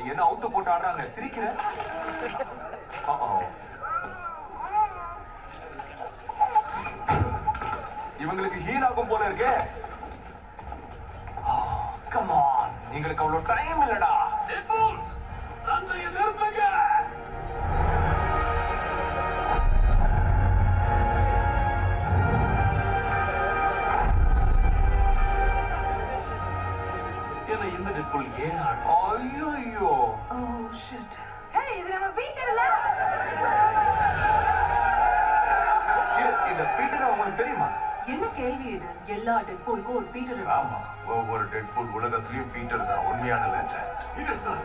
நீங்க என்ன அவுத்து போட்டு ஆடுறாங்க? சிரிக்கிற? இவங்களுக்கு ஹீல் ஆகும் போல இருக்கே. Ah, கமான் எங்களுக்கு அவ்வளவு டைம் இல்லடா. என்ன இந்த டெட்பூல் ஏன் ஆடும் ஐயோ ஓ ஷிட் ஹே இது நம்ம பீட்டர்ல? இந்த பீட்டர் உங்களுக்கு தெரியுமா? என்ன கேள்வி இது? எல்லா டெட்பூலுக்கும் ஒரு பீட்டர் ஆமா ஒவ்வொரு டெட்பூல் உலகத்திலயும் பீட்டர் தான். உண்மையான லெஜண்ட் சார்